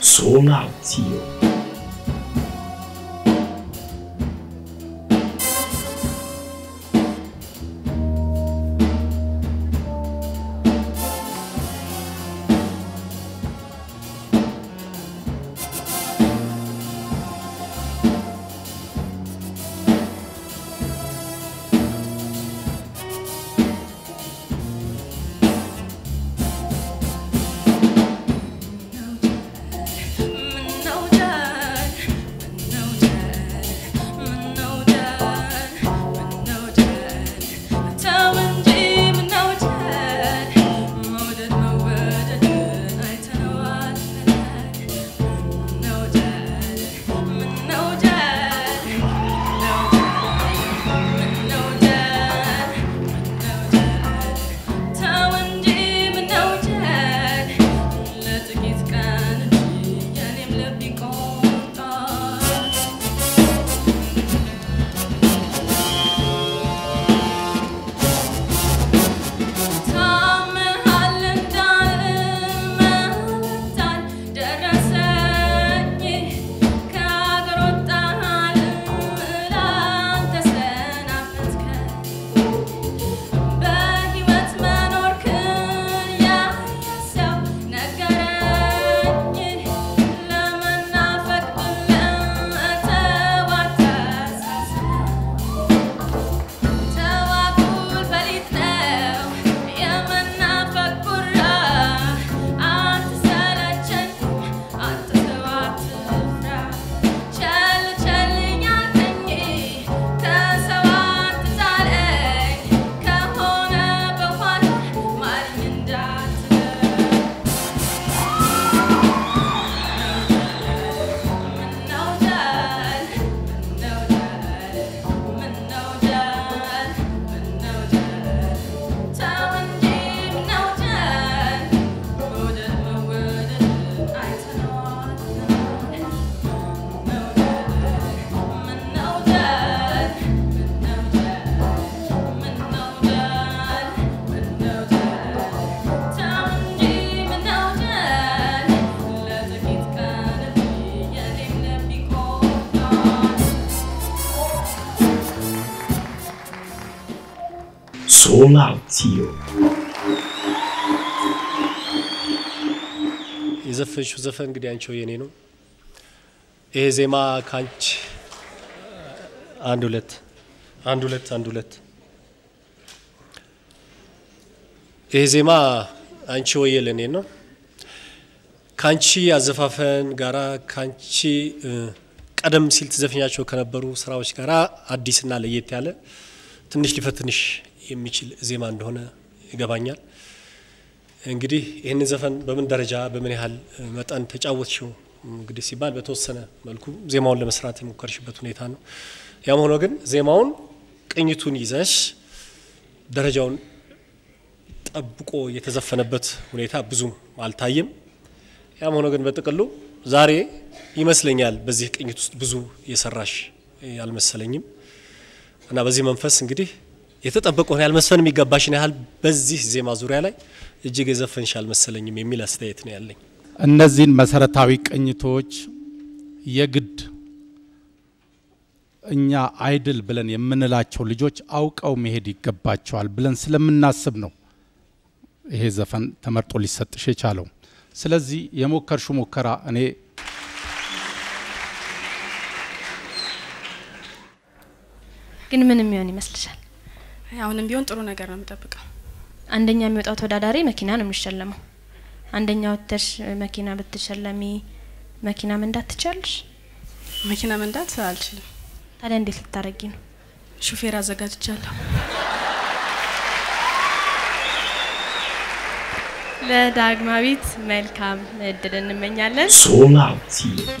说到底。Solatio. የዘፈንሽው ዘፈን እንግዲህ አንቺው የኔ ነው። ይሄ ዜማ ካንቺ አንድ ሁለት አንድ ሁለት አንድ ሁለት ይሄ ዜማ አንቺ ወየ ለኔ ነው። ካንቺ አዘፋፈን ጋራ ካንቺ ቀደም ሲል ትዘፍኛቸው ከነበሩ ስራዎች ጋራ አዲስና ለየት ያለ ትንሽ ሊፈትንሽ የሚችል ዜማ እንደሆነ ይገባኛል። እንግዲህ ይህንን ዘፈን በምን ደረጃ በምን ያህል መጠን ተጫወትሽው እንግዲህ ሲባል በተወሰነ መልኩ ዜማውን ለመስራት የሞከርሽበት ሁኔታ ነው። ያም ሆኖ ግን ዜማውን ቅኝቱን ይዘሽ ደረጃውን ጠብቆ የተዘፈነበት ሁኔታ ብዙም አልታየም። ያም ሆኖ ግን በጥቅሉ ዛሬ ይመስለኛል በዚህ ቅኝት ውስጥ ብዙ የሰራሽ አልመሰለኝም እና በዚህ መንፈስ እንግዲህ የተጠበቀውን ያህል መስፈን የሚገባሽን ያህል በዚህ ዜማ ዙሪያ ላይ እጅግ የዘፈንሽ አልመሰለኝም የሚል አስተያየት ነው ያለኝ። እነዚህን መሰረታዊ ቅኝቶች የግድ እኛ አይድል ብለን የምንላቸው ልጆች አውቀው መሄድ ይገባቸዋል ብለን ስለምናስብ ነው ይሄ ዘፈን ተመርጦ ሊሰጥሽ የቻለው። ስለዚህ የሞከርሹ ሙከራ እኔ ግን ምን የሚሆን ይመስልሻል? አሁንም ቢሆን ጥሩ ነገር ነው የምጠብቀው። አንደኛ የሚወጣው ተወዳዳሪ መኪና ነው የሚሸለመው። አንደኛ ወጥተሽ መኪና ብትሸለሚ መኪና መንዳት ትችያለሽ? መኪና መንዳት አልችልም። ታዲያ እንዴት ልታረጊ ነው? ሹፌር አዘጋጅቻለሁ። ለዳግማዊት መልካም እድል እንመኛለን። Solatio.